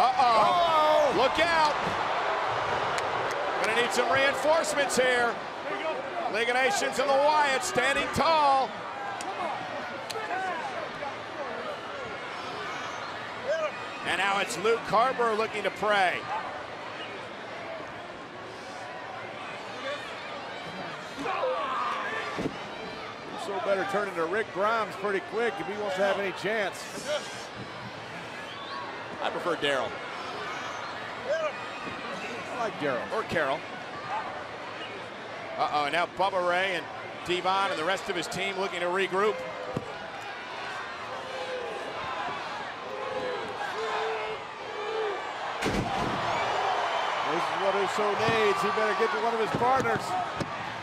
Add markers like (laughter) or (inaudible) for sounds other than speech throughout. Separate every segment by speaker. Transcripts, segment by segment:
Speaker 1: Uh-oh. Look out. Gonna need some reinforcements here. League of Nations and the Wyatt standing tall. And now it's Luke Harper looking to pray.
Speaker 2: So better turn into Rick Grimes pretty quick if he wants to have any chance.
Speaker 1: I prefer Daryl.
Speaker 2: I like Daryl.
Speaker 1: Or Carol. Uh-oh, and now Bubba Ray and Devon and the rest of his team looking to regroup.
Speaker 2: This is what Uso needs. He better get to one of his partners.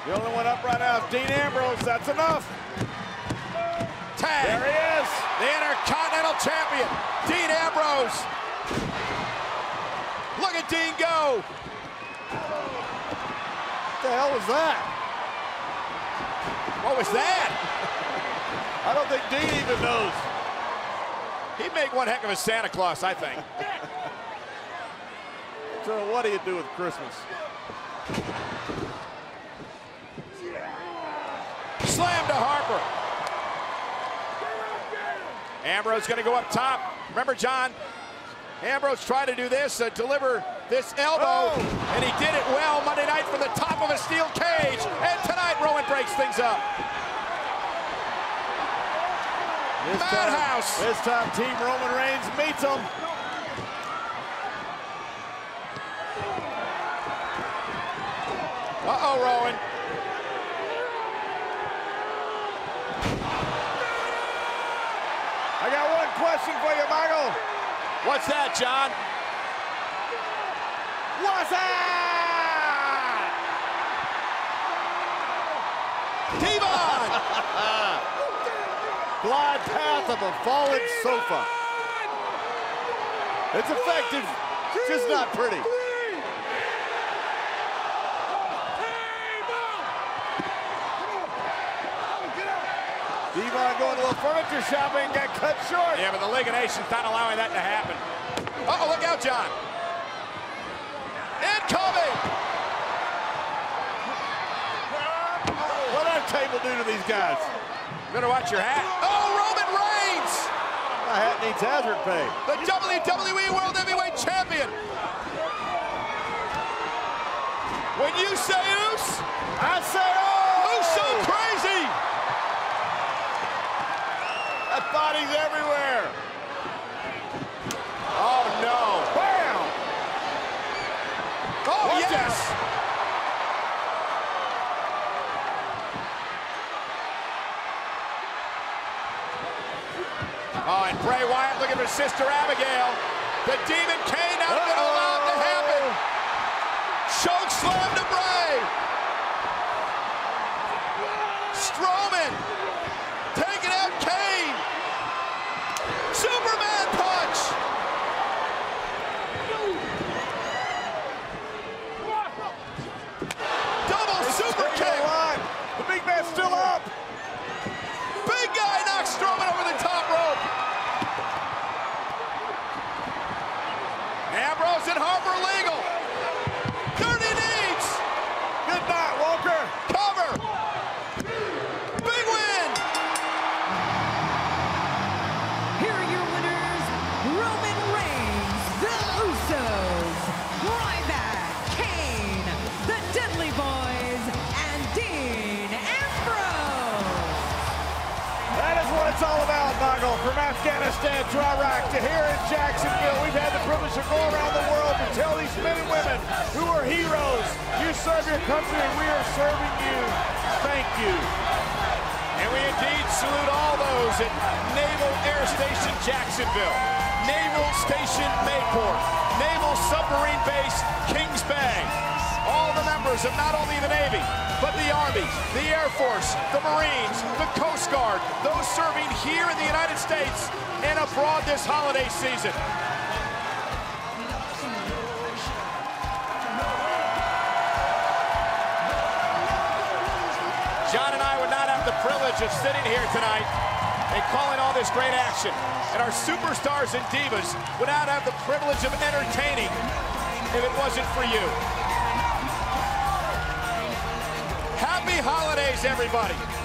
Speaker 2: The only one up right now is Dean Ambrose. That's enough.
Speaker 1: Tag.
Speaker 2: There he is.
Speaker 1: The Intercontinental Champion, Dean Look at Dean go.
Speaker 2: What the hell was that?
Speaker 1: What was that?
Speaker 2: I don't think Dean even knows.
Speaker 1: He'd make one heck of a Santa Claus, I think.
Speaker 2: So what do you do with Christmas?
Speaker 1: Slam to Harper. Ambrose going to go up top. Remember, John, Ambrose tried to do this, uh, deliver this elbow,
Speaker 2: Oh.
Speaker 1: and he did it well Monday night from the top of a steel cage. And tonight, Rowan breaks things up.
Speaker 2: This
Speaker 1: Madhouse.
Speaker 2: Time, this time, Team Roman Reigns meets him.
Speaker 1: Uh-oh, Rowan.
Speaker 2: I got one question for you, Michael.
Speaker 1: What's that, John?
Speaker 2: What's that?
Speaker 1: Devon!
Speaker 2: Glide (laughs) path of a fallen sofa. It's effective, just not pretty. Devon going to a little furniture shopping, got cut short.
Speaker 1: yeah, but the League of Nations not allowing that to happen. Uh-oh, look out, John. Incoming!
Speaker 2: What did our table do to these guys?
Speaker 1: Better watch your hat. Oh, Roman Reigns!
Speaker 2: My hat needs hazard pay.
Speaker 1: The WWE World Heavyweight Champion. When you say oos,
Speaker 2: I say, oh!
Speaker 1: who's so crazy?
Speaker 2: That body's everywhere.
Speaker 1: Oh, no.
Speaker 2: Bam!
Speaker 1: Oh,
Speaker 2: Watch
Speaker 1: yes. Oh, and Bray Wyatt looking for Sister Abigail. The Demon Kane not going to allow it to happen. Choke slam to Bray. Ambrose and
Speaker 2: From Afghanistan to Iraq to here in Jacksonville, we've had the privilege to go around the world to tell these men and women who are heroes. You serve your country and we are serving you. Thank you.
Speaker 1: And we indeed salute all those at Naval Air Station Jacksonville, Naval Station Mayport, Naval Submarine Base Kings Bay. Members of not only the Navy, but the Army, the Air Force, the Marines, the Coast Guard, those serving here in the United States and abroad this holiday season. John and I would not have the privilege of sitting here tonight and calling all this great action. And our superstars and divas would not have the privilege of entertaining if it wasn't for you. Happy holidays, everybody.